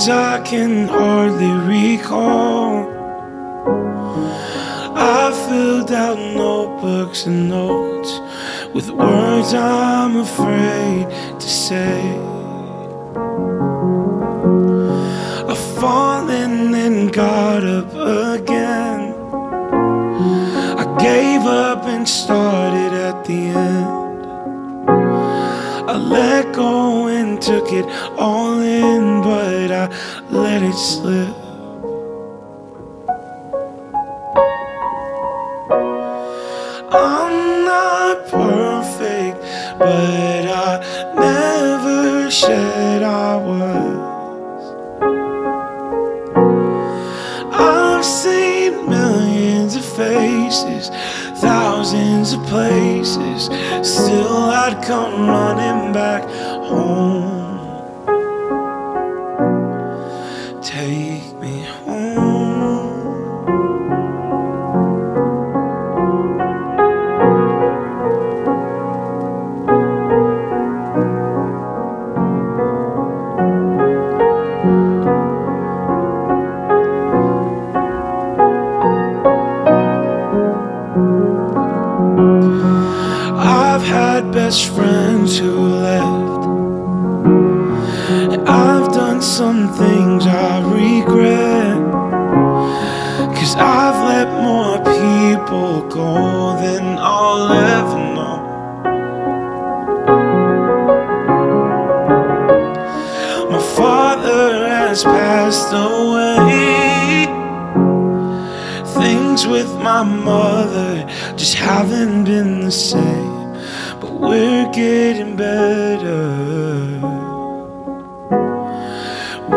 ones I can hardly recall. I filled out notebooks and notes with words I'm afraid to say. I've fallen and got up again. I gave up and started at the end. I let go and took it all in, Let it slip. I'm not perfect, but I never said I was. I've seen millions of faces, thousands of places. Still, I'd come running back home. Had best friends who left. I've done some things I regret. Cause I've let more people go than I'll ever know. My father has passed away. Things with my mother just haven't been the same, we're getting better.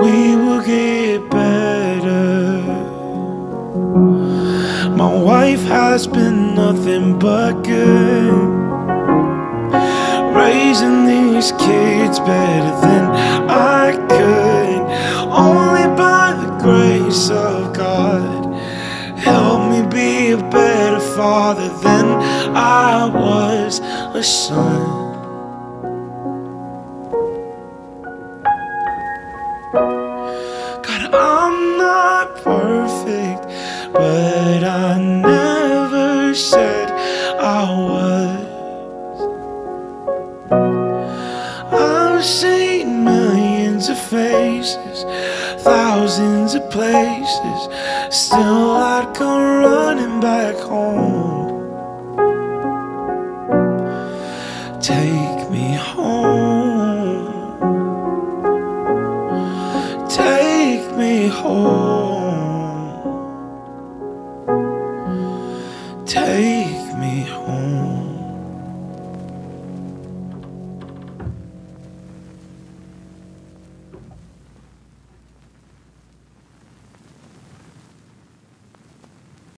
We will get better. My wife has been nothing but good. Raising these kids better than I son. God, I'm not perfect, but I never said I was. I've seen millions of faces, thousands of places. Still, I'd come running back home. me home. Take me home.